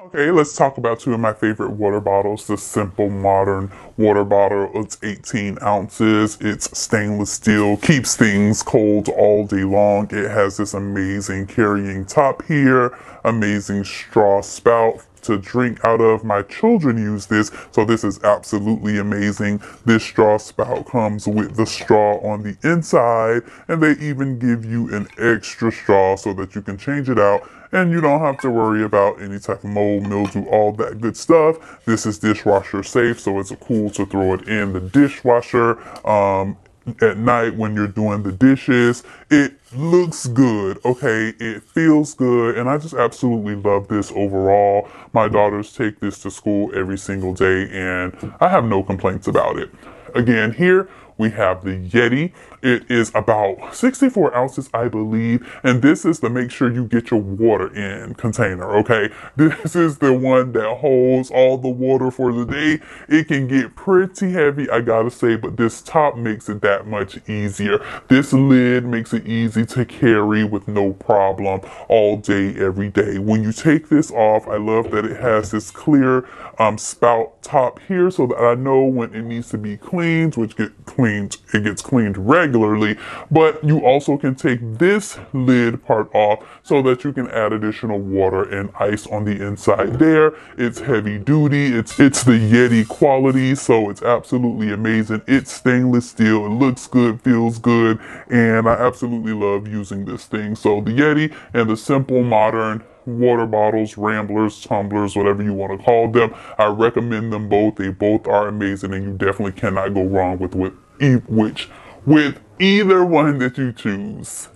Okay, let's talk about two of my favorite water bottles. The Simple Modern water bottle. It's 18 ounces. It's stainless steel. Keeps things cold all day long. It has this amazing carrying top here. Amazing straw spout to drink out of. My children use this, so this is absolutely amazing. This straw spout comes with the straw on the inside, and they even give you an extra straw so that you can change it out and you don't have to worry about any type of mold, mildew, all that good stuff. This is dishwasher safe, so it's cool to throw it in the dishwasher. Um, at night when you're doing the dishes. It looks good, okay? It feels good, and I just absolutely love this overall. My daughters take this to school every single day, and I have no complaints about it. Again, here we have the Yeti. It is about 64 ounces, I believe. And this is to make sure you get your water in container, okay? This is the one that holds all the water for the day. It can get pretty heavy, I gotta say, but this top makes it that much easier. This lid makes it easy to carry with no problem all day, every day. When you take this off, I love that it has this clear um, spout top here so that I know when it needs to be cleaned, which get cleaned cleaned, it gets cleaned regularly, but you also can take this lid part off so that you can add additional water and ice on the inside there. It's heavy duty. It's, it's the Yeti quality, so it's absolutely amazing. It's stainless steel. It looks good, feels good, and I absolutely love using this thing. So the Yeti and the simple modern water bottles, ramblers, tumblers, whatever you want to call them. I recommend them both. They both are amazing and you definitely cannot go wrong with, with which with either one that you choose.